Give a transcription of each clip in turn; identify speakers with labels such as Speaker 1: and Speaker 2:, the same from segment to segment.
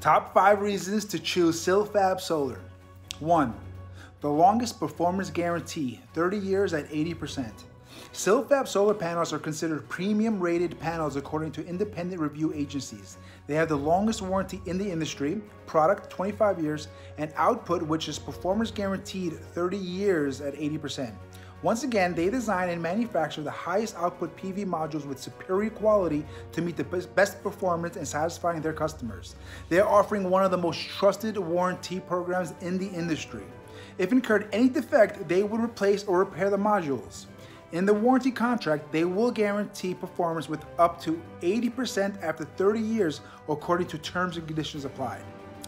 Speaker 1: Top five reasons to choose Silfab Solar. One, the longest performance guarantee, 30 years at 80%. Silfab solar panels are considered premium rated panels according to independent review agencies. They have the longest warranty in the industry, product 25 years, and output which is performance guaranteed 30 years at 80%. Once again, they design and manufacture the highest output PV modules with superior quality to meet the best performance and satisfying their customers. They are offering one of the most trusted warranty programs in the industry. If incurred any defect, they would replace or repair the modules. In the warranty contract, they will guarantee performance with up to 80% after 30 years according to terms and conditions applied.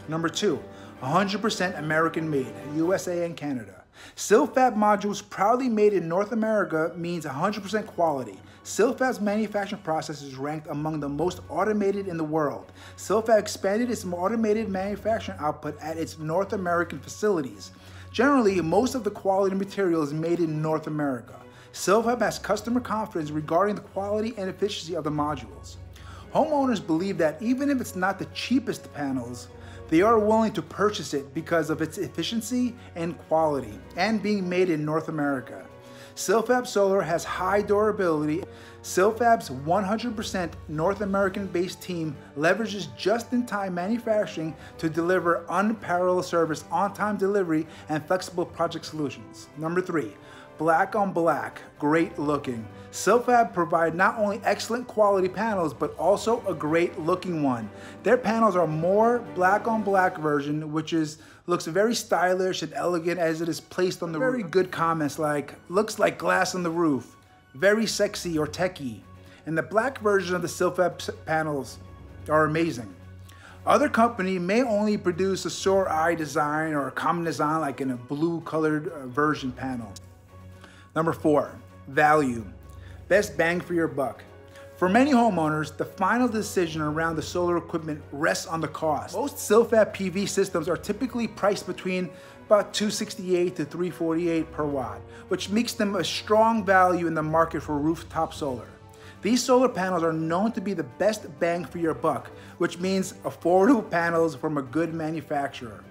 Speaker 1: Number two, 100% American made, USA and Canada. Silfab modules proudly made in North America means 100% quality. Silfab's manufacturing process is ranked among the most automated in the world. Silfab expanded its automated manufacturing output at its North American facilities. Generally, most of the quality material is made in North America. Silfab has customer confidence regarding the quality and efficiency of the modules. Homeowners believe that even if it's not the cheapest panels, they are willing to purchase it because of its efficiency and quality and being made in North America. Silfab Solar has high durability. Silfab's 100% North American based team leverages just in time manufacturing to deliver unparalleled service, on time delivery, and flexible project solutions. Number three, black on black, great looking. Silfab provide not only excellent quality panels, but also a great looking one. Their panels are more black on black version, which is looks very stylish and elegant as it is placed on the very roof. good comments like, looks like glass on the roof, very sexy or techie. And the black version of the Silfab panels are amazing. Other company may only produce a sore eye design or a common design like in a blue colored uh, version panel. Number four, value. Best bang for your buck. For many homeowners, the final decision around the solar equipment rests on the cost. Most Silfab PV systems are typically priced between about 268 to 348 per watt, which makes them a strong value in the market for rooftop solar. These solar panels are known to be the best bang for your buck, which means affordable panels from a good manufacturer.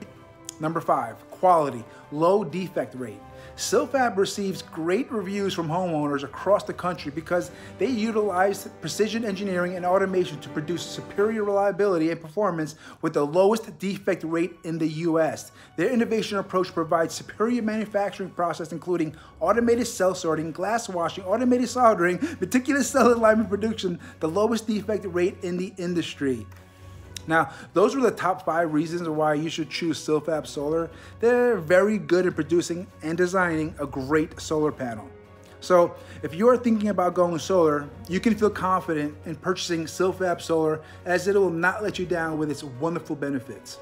Speaker 1: Number five, quality, low defect rate. Silfab receives great reviews from homeowners across the country because they utilize precision engineering and automation to produce superior reliability and performance with the lowest defect rate in the US. Their innovation approach provides superior manufacturing process including automated cell sorting, glass washing, automated soldering, meticulous cell alignment production, the lowest defect rate in the industry. Now, those were the top five reasons why you should choose Silfab Solar. They're very good at producing and designing a great solar panel. So if you are thinking about going solar, you can feel confident in purchasing Silfab Solar as it will not let you down with its wonderful benefits.